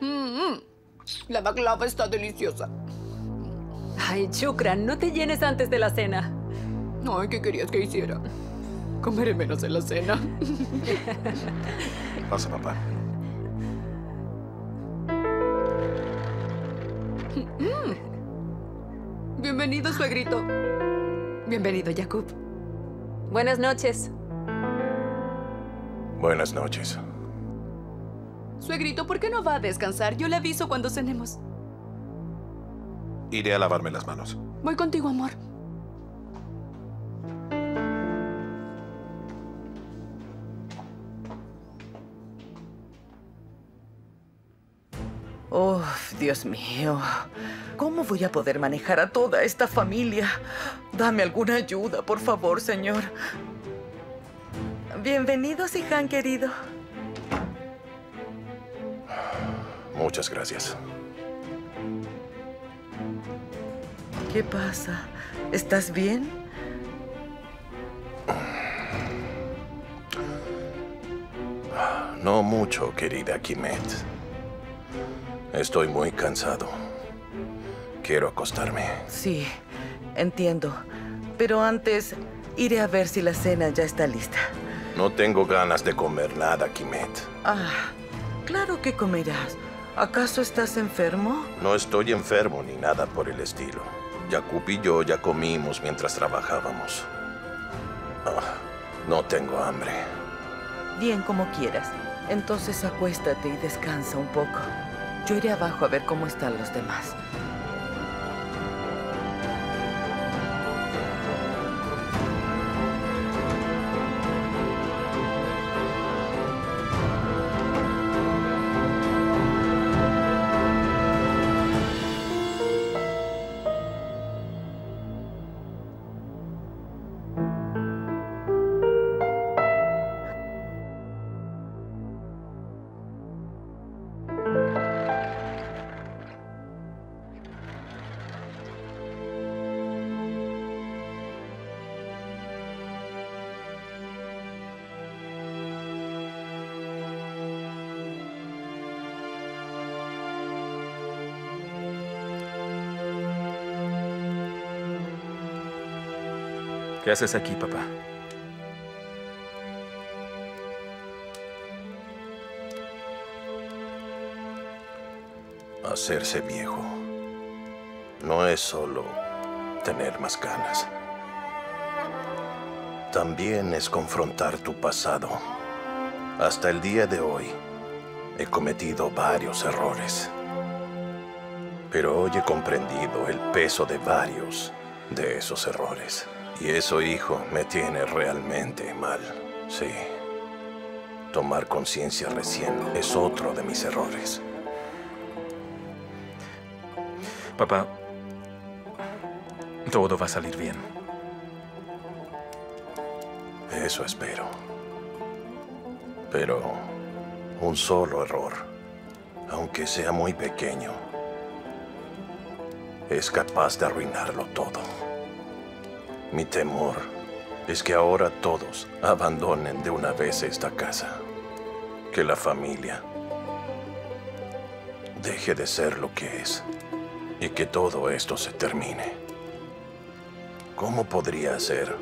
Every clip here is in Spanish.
Mm, La baklava está deliciosa. Ay, Chukra, no te llenes antes de la cena. Ay, ¿qué querías que hiciera? Comeré menos en la cena. Pasa, papá. Bienvenido, suegrito. Bienvenido, Jacob. Buenas noches. Buenas noches. Suegrito, ¿por qué no va a descansar? Yo le aviso cuando cenemos. Iré a lavarme las manos. Voy contigo, amor. Oh, Dios mío. ¿Cómo voy a poder manejar a toda esta familia? Dame alguna ayuda, por favor, señor. Bienvenido, Sihan, querido. Muchas gracias. ¿Qué pasa? ¿Estás bien? No mucho, querida Kimet. Estoy muy cansado. Quiero acostarme. Sí, entiendo. Pero antes iré a ver si la cena ya está lista. No tengo ganas de comer nada, Kimet. Ah, claro que comerás. ¿Acaso estás enfermo? No estoy enfermo ni nada por el estilo. Jacob y yo ya comimos mientras trabajábamos. Ah, no tengo hambre. Bien, como quieras. Entonces acuéstate y descansa un poco. Yo iré abajo a ver cómo están los demás. ¿Qué haces aquí, papá? Hacerse viejo no es solo tener más ganas. También es confrontar tu pasado. Hasta el día de hoy he cometido varios errores. Pero hoy he comprendido el peso de varios de esos errores. Y eso, hijo, me tiene realmente mal. Sí. Tomar conciencia recién es otro de mis errores. Papá, todo va a salir bien. Eso espero. Pero un solo error, aunque sea muy pequeño, es capaz de arruinarlo todo. Mi temor es que ahora todos abandonen de una vez esta casa. Que la familia deje de ser lo que es y que todo esto se termine. ¿Cómo podría ser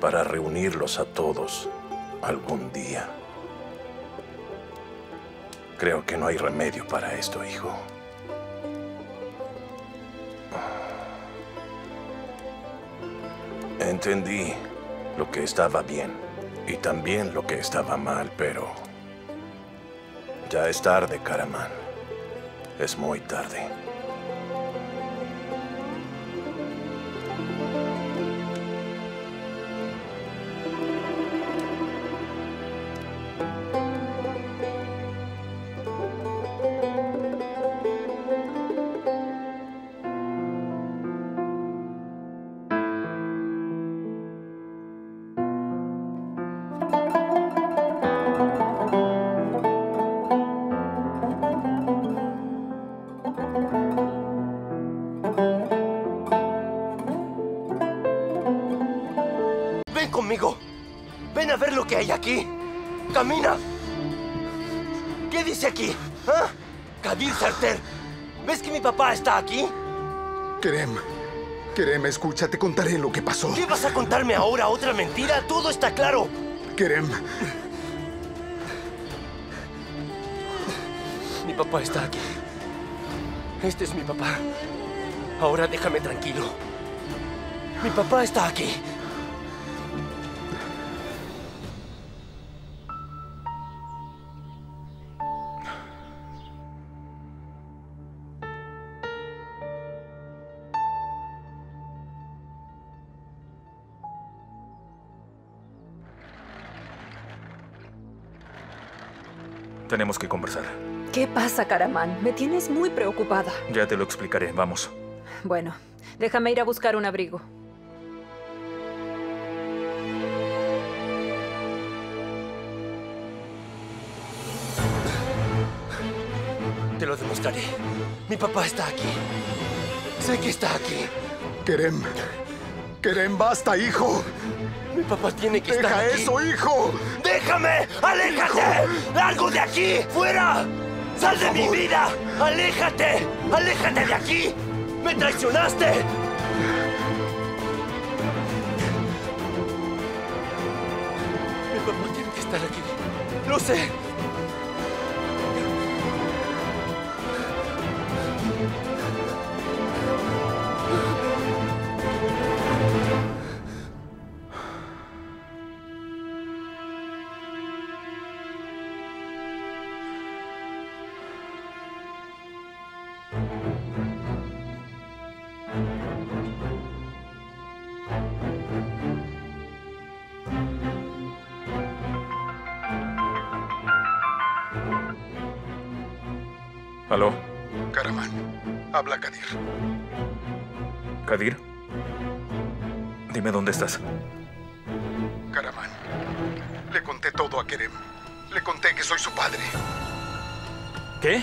para reunirlos a todos algún día? Creo que no hay remedio para esto, hijo. Entendí lo que estaba bien y también lo que estaba mal, pero ya es tarde, Karaman. Es muy tarde. ¿Qué ¿Qué dice aquí? ¿Ah? Kadir Sarter, ¿ves que mi papá está aquí? Kerem, Kerem, escucha, te contaré lo que pasó. ¿Qué vas a contarme ahora? ¿Otra mentira? Todo está claro. Kerem, Mi papá está aquí. Este es mi papá. Ahora déjame tranquilo. Mi papá está aquí. Tenemos que conversar. ¿Qué pasa, Karaman? Me tienes muy preocupada. Ya te lo explicaré. Vamos. Bueno, déjame ir a buscar un abrigo. Te lo demostraré. Mi papá está aquí. Sé que está aquí. Kerem, Kerem, basta, hijo. Mi papá tiene que estar Deja aquí. eso, hijo. ¡Déjame! ¡Aléjate! ¡Largo de aquí! ¡Fuera! ¡Sal de mi vida! ¡Aléjate! ¡Aléjate de aquí! ¡Me traicionaste! Mi papá tiene que estar aquí. Lo sé. Habla Kadir. ¿Kadir? Dime dónde estás. Karaman, le conté todo a Kerem. Le conté que soy su padre. ¿Qué?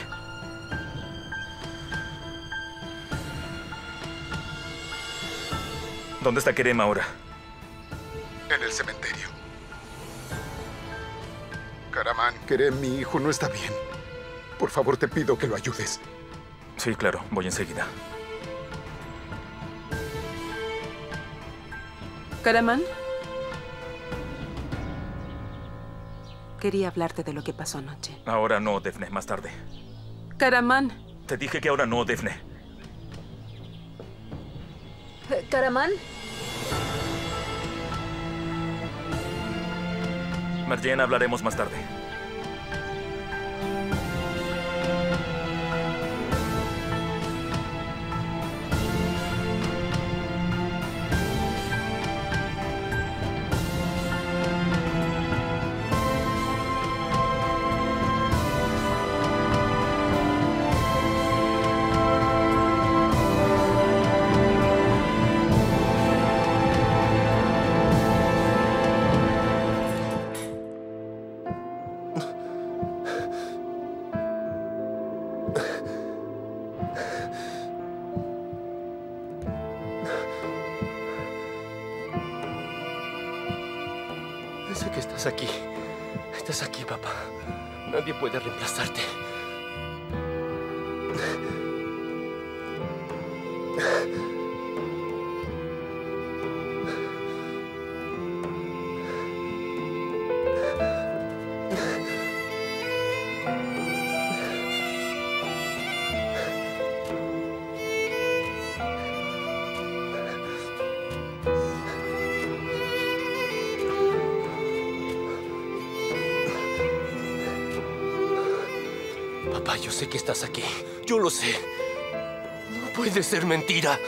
¿Dónde está Kerem ahora? En el cementerio. Karaman, Kerem, mi hijo no está bien. Por favor, te pido que lo ayudes. Sí, claro. Voy enseguida. Karaman. Quería hablarte de lo que pasó anoche. Ahora no, Defne. Más tarde. Karaman, Te dije que ahora no, Defne. Eh, ¿Karaman? Marjane, hablaremos más tarde. Estás aquí. Estás aquí, papá. Nadie puede reemplazarte. Yo sé que estás aquí. Yo lo sé. No puede ser mentira.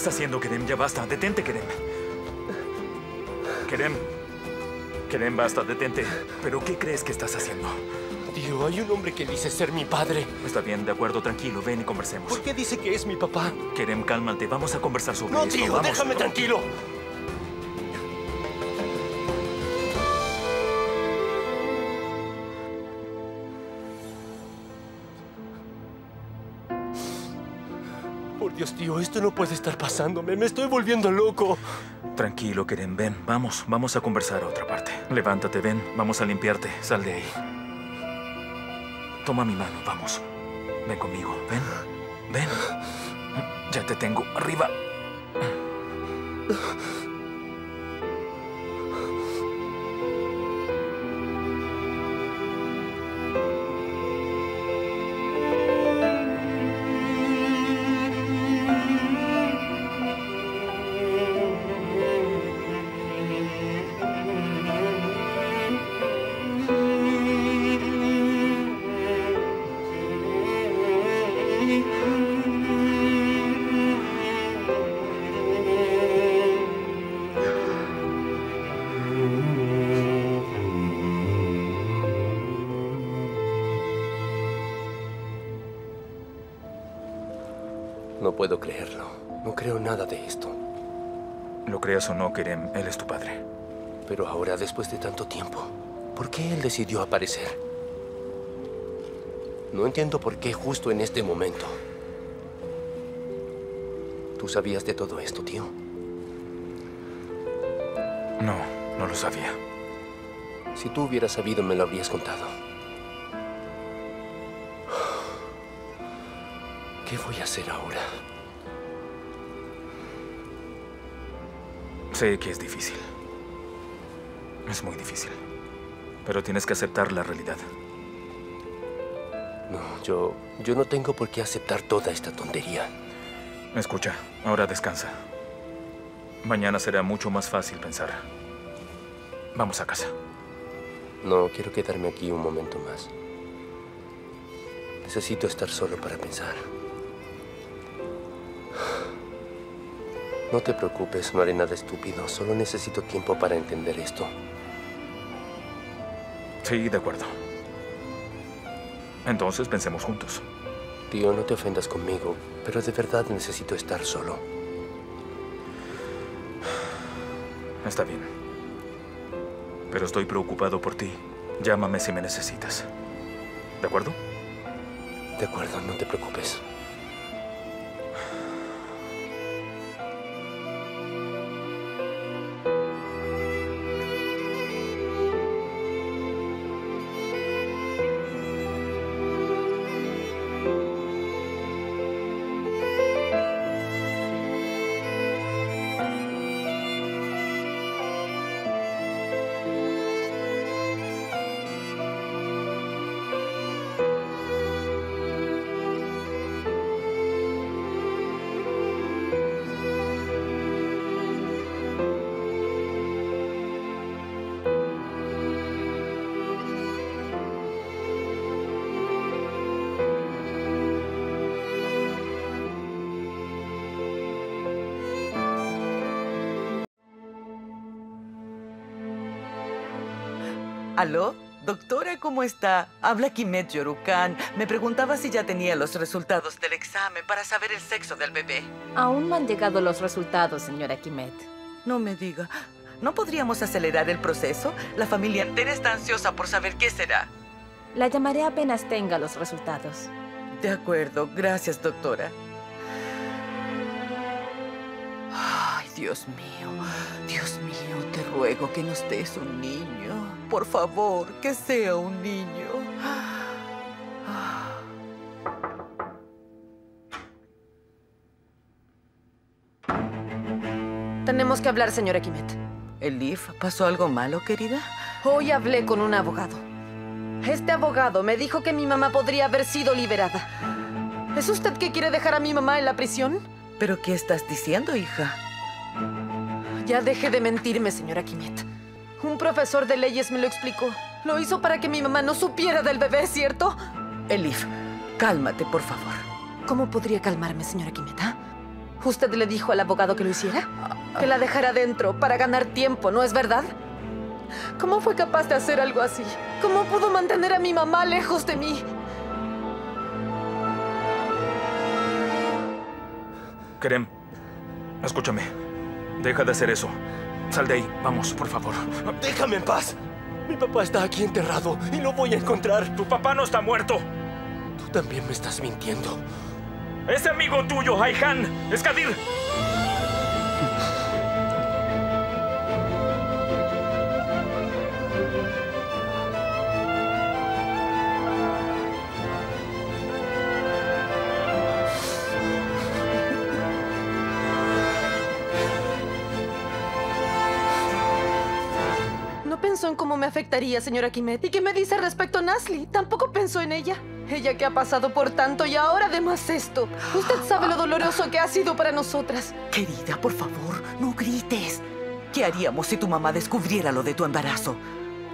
Estás haciendo, Kerem? Ya basta. Detente, Kerem. Kerem. Kerem, basta. Detente. ¿Pero qué crees que estás haciendo? Tío, hay un hombre que dice ser mi padre. Está bien, de acuerdo, tranquilo, ven y conversemos. ¿Por qué dice que es mi papá? Kerem, cálmate, vamos a conversar sobre No, esto. tío, vamos. déjame tranquilo. Dios, tío, esto no puede estar pasándome. Me estoy volviendo loco. Tranquilo, Kerem, ven, vamos, vamos a conversar a otra parte. Levántate, ven, vamos a limpiarte, sal de ahí. Toma mi mano, vamos. Ven conmigo, ven, ven. Ya te tengo arriba. Puedo creerlo. No creo nada de esto. Lo creas o no, Kerem, él es tu padre. Pero ahora, después de tanto tiempo, ¿por qué él decidió aparecer? No entiendo por qué justo en este momento. ¿Tú sabías de todo esto, tío? No, no lo sabía. Si tú hubieras sabido, me lo habrías contado. ¿Qué voy a hacer ahora? Sé que es difícil. Es muy difícil. Pero tienes que aceptar la realidad. No, yo, yo no tengo por qué aceptar toda esta tontería. Escucha, ahora descansa. Mañana será mucho más fácil pensar. Vamos a casa. No, quiero quedarme aquí un momento más. Necesito estar solo para pensar. No te preocupes, no haré nada estúpido. Solo necesito tiempo para entender esto. Sí, de acuerdo. Entonces pensemos juntos. Tío, no te ofendas conmigo, pero de verdad necesito estar solo. Está bien. Pero estoy preocupado por ti. Llámame si me necesitas. ¿De acuerdo? De acuerdo, no te preocupes. ¿Aló? Doctora, ¿cómo está? Habla Kimet Yorukan. Me preguntaba si ya tenía los resultados del examen para saber el sexo del bebé. Aún no han llegado los resultados, señora Kimet. No me diga. ¿No podríamos acelerar el proceso? La familia entera está ansiosa por saber qué será. La llamaré apenas tenga los resultados. De acuerdo. Gracias, doctora. Ay, Dios mío. Dios mío, ruego que nos des un niño. Por favor, que sea un niño. Tenemos que hablar, señora Kimet. Elif, ¿pasó algo malo, querida? Hoy hablé con un abogado. Este abogado me dijo que mi mamá podría haber sido liberada. ¿Es usted que quiere dejar a mi mamá en la prisión? ¿Pero qué estás diciendo, hija? Ya deje de mentirme, señora Kimet. Un profesor de leyes me lo explicó. Lo hizo para que mi mamá no supiera del bebé, ¿cierto? Elif, cálmate, por favor. ¿Cómo podría calmarme, señora Kimet? ah? ¿Usted le dijo al abogado que lo hiciera? Que la dejara dentro para ganar tiempo, ¿no es verdad? ¿Cómo fue capaz de hacer algo así? ¿Cómo pudo mantener a mi mamá lejos de mí? Kerem, escúchame. Deja de hacer eso. Sal de ahí. Vamos, por favor. Déjame en paz. Mi papá está aquí enterrado y lo voy a encontrar. Tu papá no está muerto. Tú también me estás mintiendo. Ese amigo tuyo, Ayhan, es Kadir. Me afectaría, señora Kimet. ¿Y qué me dice respecto a Nasli? Tampoco pensó en ella. Ella que ha pasado por tanto y ahora además esto. Usted sabe lo doloroso que ha sido para nosotras. Querida, por favor, no grites. ¿Qué haríamos si tu mamá descubriera lo de tu embarazo?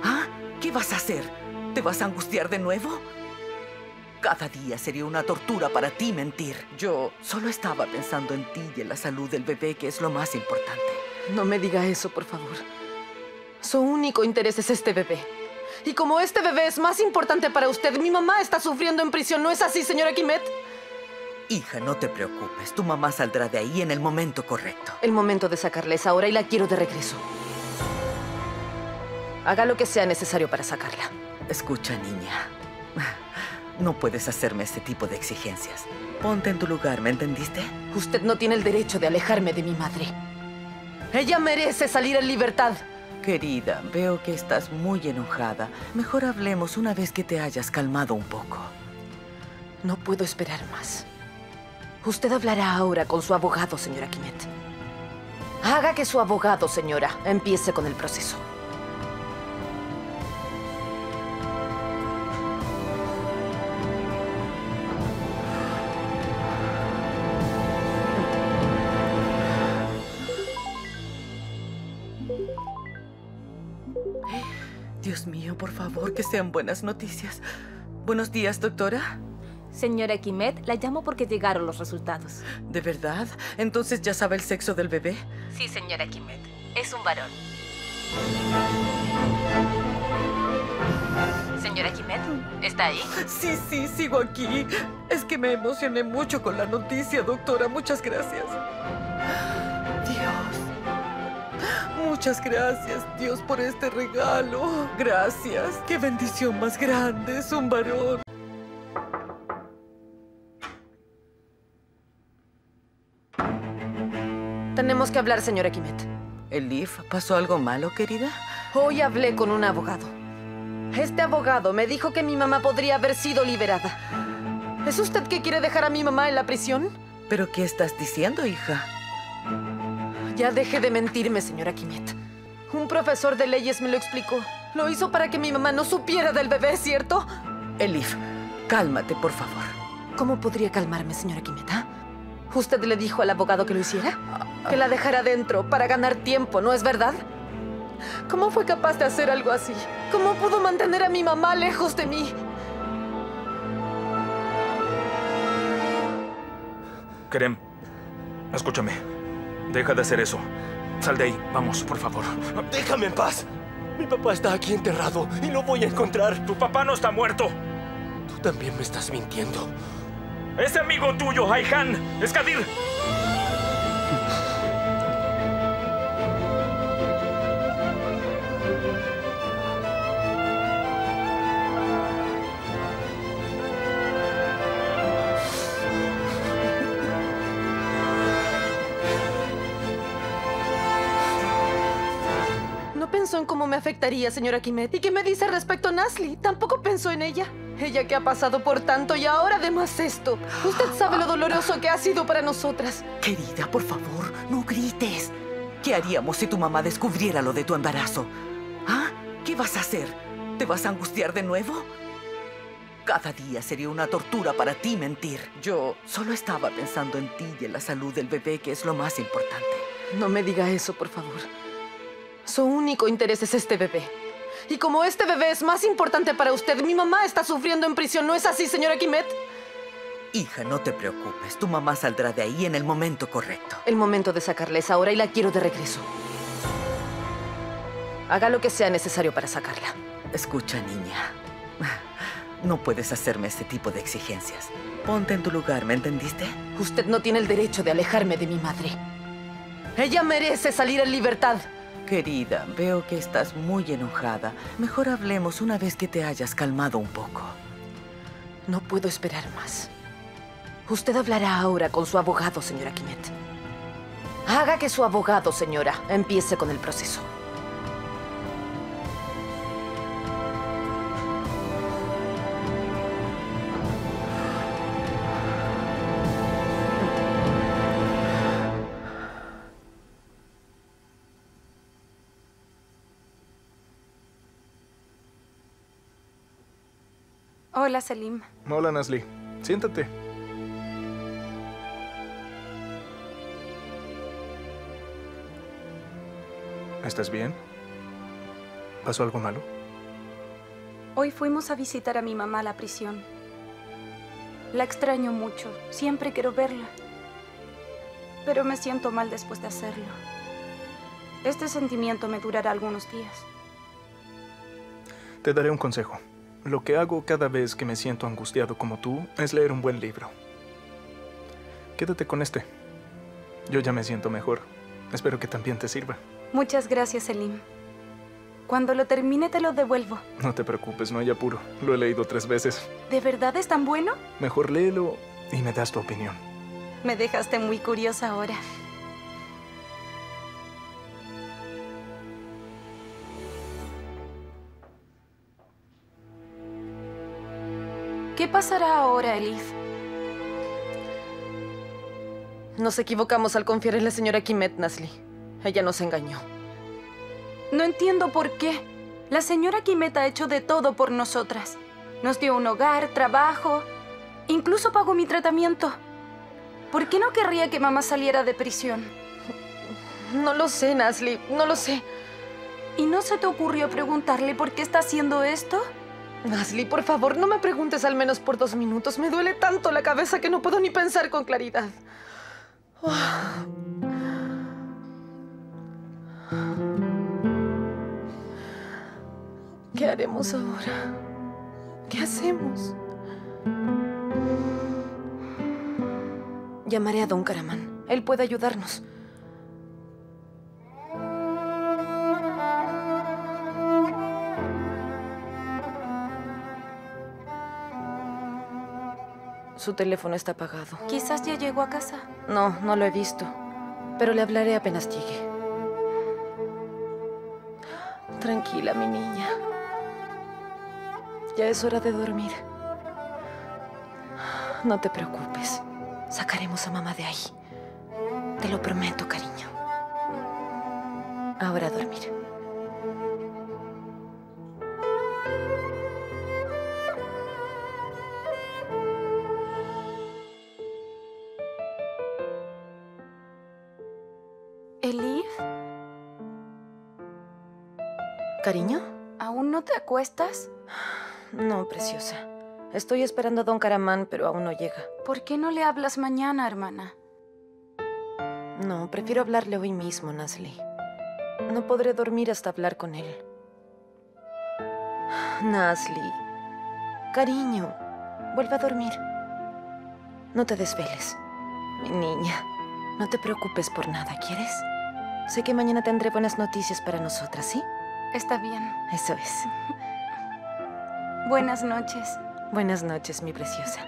¿Ah? ¿Qué vas a hacer? ¿Te vas a angustiar de nuevo? Cada día sería una tortura para ti mentir. Yo solo estaba pensando en ti y en la salud del bebé, que es lo más importante. No me diga eso, por favor. Su único interés es este bebé. Y como este bebé es más importante para usted, mi mamá está sufriendo en prisión. ¿No es así, señora Kimet? Hija, no te preocupes. Tu mamá saldrá de ahí en el momento correcto. El momento de sacarla es ahora y la quiero de regreso. Haga lo que sea necesario para sacarla. Escucha, niña. No puedes hacerme este tipo de exigencias. Ponte en tu lugar, ¿me entendiste? Usted no tiene el derecho de alejarme de mi madre. Ella merece salir en libertad. Querida, veo que estás muy enojada. Mejor hablemos una vez que te hayas calmado un poco. No puedo esperar más. Usted hablará ahora con su abogado, señora Kimet. Haga que su abogado, señora, empiece con el proceso. Favor, que sean buenas noticias. Buenos días, doctora. Señora Kimet, la llamo porque llegaron los resultados. ¿De verdad? ¿Entonces ya sabe el sexo del bebé? Sí, señora Kimet. Es un varón. Señora Kimet, ¿está ahí? Sí, sí, sigo aquí. Es que me emocioné mucho con la noticia, doctora. Muchas gracias. Muchas gracias, Dios, por este regalo. Gracias. Qué bendición más grande. Es un varón. Tenemos que hablar, señora Kimet. Elif, ¿pasó algo malo, querida? Hoy hablé con un abogado. Este abogado me dijo que mi mamá podría haber sido liberada. ¿Es usted que quiere dejar a mi mamá en la prisión? ¿Pero qué estás diciendo, hija? Ya deje de mentirme, señora Kimet. Un profesor de leyes me lo explicó. Lo hizo para que mi mamá no supiera del bebé, ¿cierto? Elif, cálmate, por favor. ¿Cómo podría calmarme, señora Kimet? ah? ¿Usted le dijo al abogado que lo hiciera? Que la dejara dentro para ganar tiempo, ¿no es verdad? ¿Cómo fue capaz de hacer algo así? ¿Cómo pudo mantener a mi mamá lejos de mí? Kerem, escúchame. Deja de hacer eso. Sal de ahí. Vamos, por favor. Déjame en paz. Mi papá está aquí enterrado y lo voy a encontrar. Tu papá no está muerto. Tú también me estás mintiendo. Ese amigo tuyo, Ayhan, es Kadir. No pensó en cómo me afectaría, señora Kimet. ¿Y qué me dice respecto a Nasli? Tampoco pensó en ella. Ella que ha pasado por tanto y ahora además esto. Usted sabe lo doloroso que ha sido para nosotras. Querida, por favor, no grites. ¿Qué haríamos si tu mamá descubriera lo de tu embarazo? ¿Ah? ¿Qué vas a hacer? ¿Te vas a angustiar de nuevo? Cada día sería una tortura para ti mentir. Yo solo estaba pensando en ti y en la salud del bebé, que es lo más importante. No me diga eso, por favor. Su único interés es este bebé. Y como este bebé es más importante para usted, mi mamá está sufriendo en prisión. ¿No es así, señora Kimet? Hija, no te preocupes. Tu mamá saldrá de ahí en el momento correcto. El momento de sacarla es ahora y la quiero de regreso. Haga lo que sea necesario para sacarla. Escucha, niña. No puedes hacerme este tipo de exigencias. Ponte en tu lugar, ¿me entendiste? Usted no tiene el derecho de alejarme de mi madre. Ella merece salir en libertad. Querida, veo que estás muy enojada. Mejor hablemos una vez que te hayas calmado un poco. No puedo esperar más. Usted hablará ahora con su abogado, señora Kimet. Haga que su abogado, señora, empiece con el proceso. Hola, Selim. Hola, Nasli. Siéntate. ¿Estás bien? ¿Pasó algo malo? Hoy fuimos a visitar a mi mamá a la prisión. La extraño mucho. Siempre quiero verla. Pero me siento mal después de hacerlo. Este sentimiento me durará algunos días. Te daré un consejo. Lo que hago cada vez que me siento angustiado como tú es leer un buen libro. Quédate con este. Yo ya me siento mejor. Espero que también te sirva. Muchas gracias, Selim. Cuando lo termine te lo devuelvo. No te preocupes, no hay apuro. Lo he leído tres veces. ¿De verdad es tan bueno? Mejor léelo y me das tu opinión. Me dejaste muy curiosa ahora. ¿Qué pasará ahora, Elif? Nos equivocamos al confiar en la señora Kimet Nasli. Ella nos engañó. No entiendo por qué. La señora Kimet ha hecho de todo por nosotras. Nos dio un hogar, trabajo, incluso pagó mi tratamiento. ¿Por qué no querría que mamá saliera de prisión? No lo sé, Nasli, no lo sé. ¿Y no se te ocurrió preguntarle por qué está haciendo esto? Nasli, por favor, no me preguntes al menos por dos minutos. Me duele tanto la cabeza que no puedo ni pensar con claridad. ¿Qué haremos ahora? ¿Qué hacemos? Llamaré a Don Caramán. Él puede ayudarnos. Su teléfono está apagado. Quizás ya llegó a casa. No, no lo he visto. Pero le hablaré apenas llegue. Tranquila, mi niña. Ya es hora de dormir. No te preocupes. Sacaremos a mamá de ahí. Te lo prometo, cariño. Ahora a dormir. ¿Elif? ¿Cariño? ¿Aún no te acuestas? No, preciosa. Estoy esperando a Don Caramán, pero aún no llega. ¿Por qué no le hablas mañana, hermana? No, prefiero hablarle hoy mismo, Nasli. No podré dormir hasta hablar con él. Nasli, cariño, vuelve a dormir. No te desveles. Mi niña, no te preocupes por nada, ¿quieres? Sé que mañana tendré buenas noticias para nosotras, ¿sí? Está bien. Eso es. Buenas noches. Buenas noches, mi preciosa.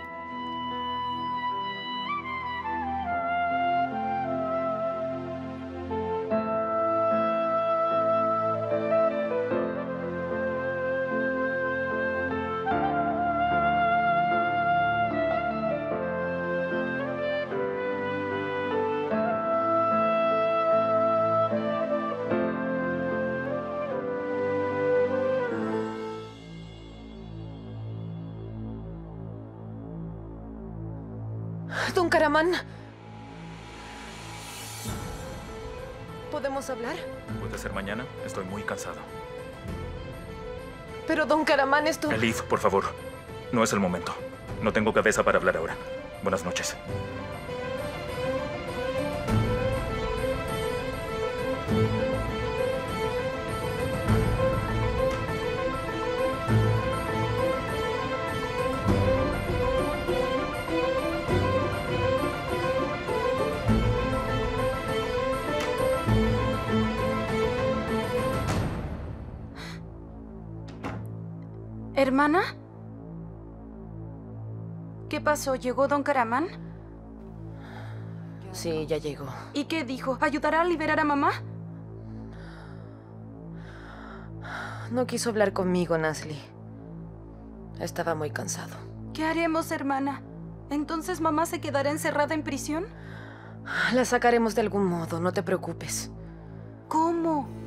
Don Caramán. ¿Podemos hablar? ¿Puede ser mañana? Estoy muy cansado. Pero, don Caramán, esto... Elif, por favor. No es el momento. No tengo cabeza para hablar ahora. Buenas noches. ¿Hermana? ¿Qué pasó? ¿Llegó don Caramán? Sí, ya llegó. ¿Y qué dijo? ¿Ayudará a liberar a mamá? No quiso hablar conmigo, Nasli. Estaba muy cansado. ¿Qué haremos, hermana? ¿Entonces mamá se quedará encerrada en prisión? La sacaremos de algún modo, no te preocupes. ¿Cómo?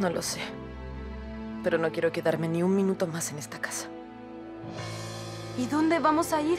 No lo sé. Pero no quiero quedarme ni un minuto más en esta casa. ¿Y dónde vamos a ir?